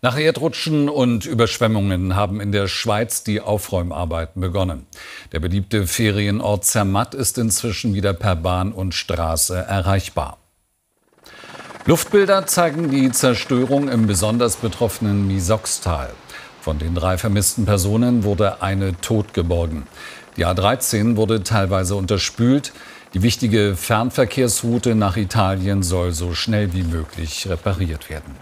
Nach Erdrutschen und Überschwemmungen haben in der Schweiz die Aufräumarbeiten begonnen. Der beliebte Ferienort Zermatt ist inzwischen wieder per Bahn und Straße erreichbar. Luftbilder zeigen die Zerstörung im besonders betroffenen Misoxtal. Von den drei vermissten Personen wurde eine tot geborgen. Die A13 wurde teilweise unterspült. Die wichtige Fernverkehrsroute nach Italien soll so schnell wie möglich repariert werden.